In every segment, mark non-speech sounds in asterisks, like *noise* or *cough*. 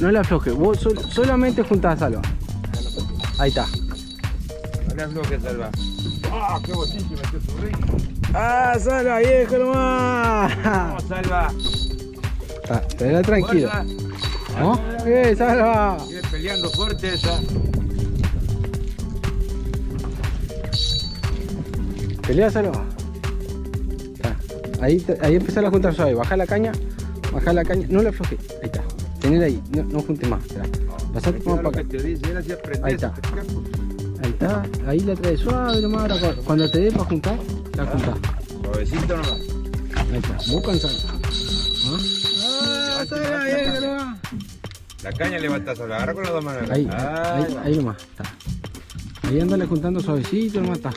no, la aflojes. Vos sol- solamente juntás, Salva. Ahí está. No le aflojes, Salva. ¡Ah, qué botín que metió su rey! ¡Ah, Salva, viejo nomás! ¡Vamos, Salva! Ah, Tenela tranquilo. ¿No? ¡Eh, Salva! Sigue peleando fuerte esa. Pelea, Salva. Ah, Ahí, ahí empezar a juntar suave. Baja la caña. Baja la caña. No la aflojes. Ahí está. Tenela ahí. No, no junte más. Espera. Pasate más para acá. Ahí está. te escapo. Ahí está. Ahí la traes suave nomás. Ahora, cu- cuando te dé para juntar, la juntás. Suavecito nomás. Ahí está. Buscan Salva. ¿Ah? Viejo nomás. La caña levanta, Salva. Agarra con las dos manos. Ahí, Ah, ahí, ahí nomás, está. Ahí andale juntando suavecito nomás, está.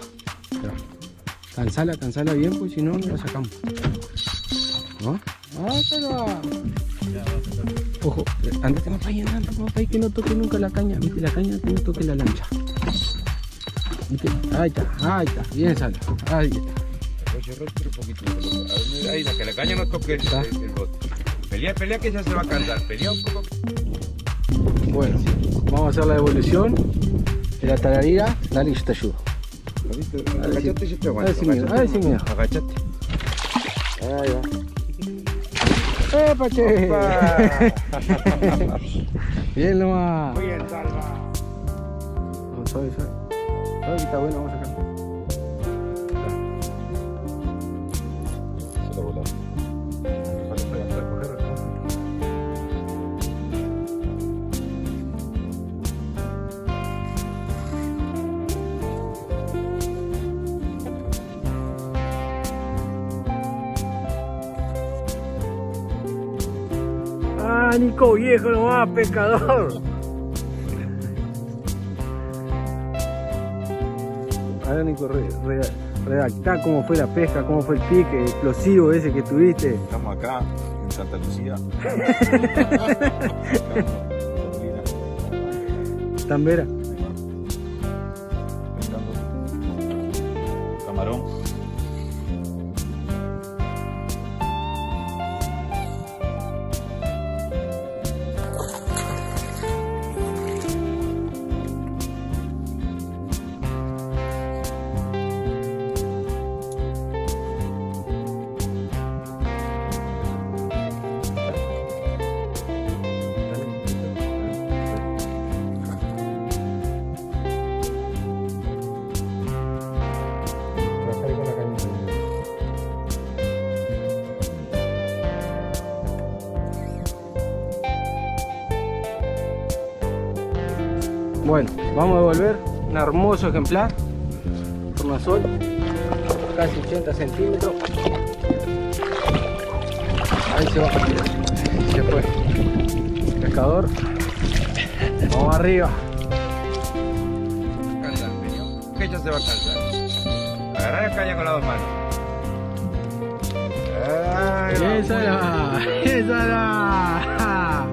Cansala, cansala bien, pues si no, no la sacamos. ¿No? ¡Ah! Ojo, andate más para allá, más para que no toque nunca la caña. La caña que no toque la lancha. Viste, ahí está, ahí está, bien Salva, ahí está. Un poquito. Ahí, que la caña no toque el, bote. Pelea, pelea que ya se va a cansar. Pelea un poco. Bueno, vamos a hacer la devolución de la tararira. Dale, yo te ayudo. Agachate, yo te aguanto. ver si miedo, a ver si miedo. Agachate. Ahí va. ¡Epa, che! Opa. Bien nomás. Muy bien, Salva. No, suave. Suave que está bueno, vamos a Ah, Nico, viejo nomás, pescador. A ver, Nico, re- re- redactá cómo fue la pesca, cómo fue el pique explosivo ese que tuviste. Estamos acá en Santa Lucía. *laughs* Tambera. Bueno, vamos a devolver un hermoso ejemplar. Tornasol, casi 80 centímetros. Ahí se va. Se fue. Pescador. Vamos arriba. Que ya se va a cansar. Agarrar la caña con las dos manos. Ahí va, ¡Esa la! *laughs* ¡Esa!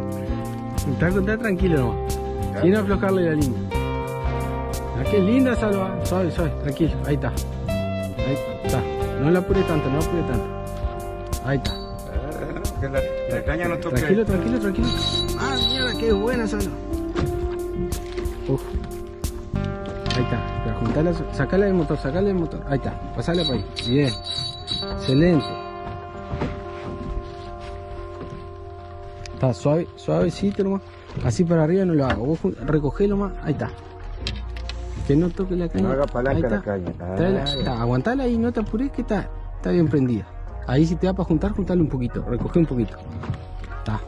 Está, está tranquilo nomás. Sin aflojarle la línea. Ah, qué linda salva. Suave, suave, tranquilo. Ahí está. Ahí está. No la apure tanto, no la apure tanto. Ahí está. Que la, la caña no toque. Tranquilo, tranquilo, tranquilo. Ah, mierda, qué buena salva. Uf. Ahí está. Espera, juntala, sacala del motor, sacala del motor. Ahí está. Pasala para ahí. Bien. Excelente. Está suave, suavecito nomás. Así para arriba no lo hago. Vos recogelo más. Ahí está. Que no toque la caña. No haga palanca la caña. Va. está, aguantala ahí, no te apures que está, está bien prendida. Ahí si te da para juntar, juntale un poquito, recoge un poquito. Está,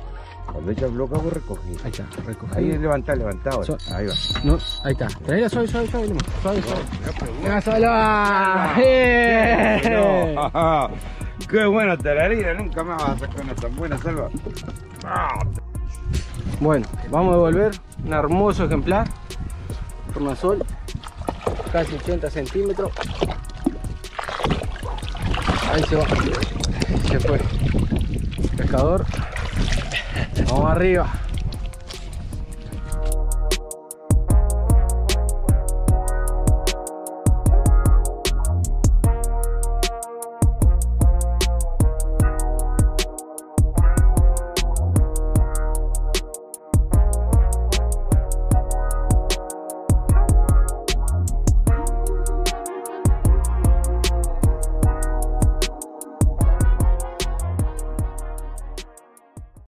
Cuando ella bloca, vos recogís. ahí está, recoge. Ahí ahora. Su- Ahí va. No, ahí está. Traela suave, suave, suave, nomás. Suave, suave. No, ¡Ya, salva! ¡Eh! no. Qué buena tararira, nunca más vas a sacar una tan buena salva. Bueno, vamos a devolver un hermoso ejemplar. Tornasol, casi 80 centímetros. Ahí se va. Se fue. Pescador. Vamos arriba.